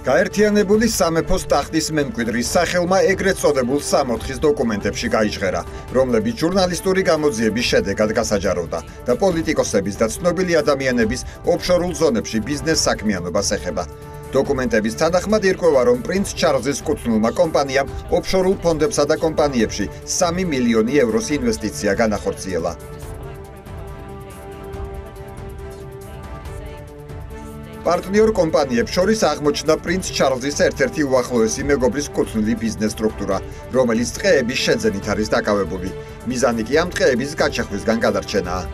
გაერთიანებული სამეფოს ტახტის მემკვიდრის სახელმა ეგრეთ წოდებულ 64-ის დოკუმენტებში გაიჟღერა, რომლებიც ჟურნალისტური გამოძიების შედეგად გასაჯაროვდა და პოლიტიკოსების და ცნობილი ადამიანების ოფშორულ ზონებში ბიზნეს საქმიანობას ეხება. დოკუმენტების თანახმად ირკვევა, რომ პრინც ჩარლზის კუთვნილმა კომპანიამ ოფშორულ ფონდებსა და კომპანიებში 3 მილიონი ევროს ინვესტიცია განახორციელა. პარტნიორ კომპანიებს შორის აღმოჩნდა პრინც ჩარლზის ერთ-ერთი უახლოესი მეგობრის კუთვნილი ბიზნეს სტრუქტურა, რომელიც წეების შეძენით არის დაკავებული. მიზანი კი ამ წეების გაჩახვისგან გადარჩენაა.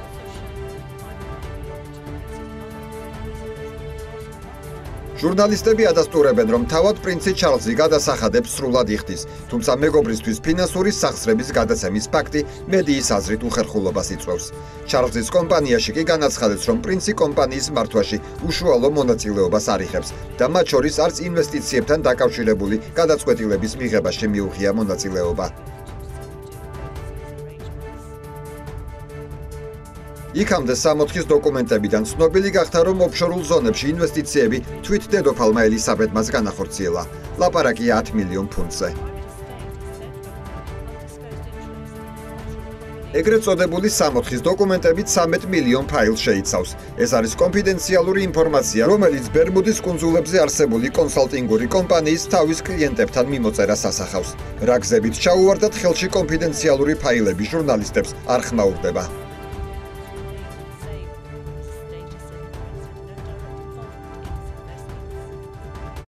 ჟურნალისტები ადასტურებენ, რომ თავად პრინცი ჩარლზი გადასახადებს სრულად იხდის, თუმცა მეგობრისთვის ფინანსური სახსრების გადაცემის ფაქტი მედიის აზრით უხერხულობას იწვევს. ჩარლზის კომპანიაში კი განაცხადეს, რომ პრინცი კომპანიის მართვაში უშუალო მონაწილეობას არიხებს და მათ შორის არც ინვესტიციებთან დაკავშირებული გადაწყვეტილების მიღებაში მიუღია მონაწილეობა. იქამდე 60-ის დოკუმენტებიდან ცნობილი გახდა, რომ ოფშორულ ზონებში ინვესტიციები თვით დედოფალმა ელისაბედმას განახორციელა. ლაპარაკია 10 მილიონ ფუნტზე. ეგრეთ წოდებული 60-ის დოკუმენტები 13 მილიონ ფაილს შეიცავს. ეს არის კონფიდენციალური ინფორმაცია, რომელიც ბერმუდის კუნძულებზე არსებული კონსალტინგური კომპანიის თავის კლიენტებთან მიმოწერას ასახავს. რა გზებით ჩაუვარდათ ხელში კონფიდენციალური ფაილები ჟურნალისტებს არ ხმაურდება.